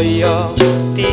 koyo di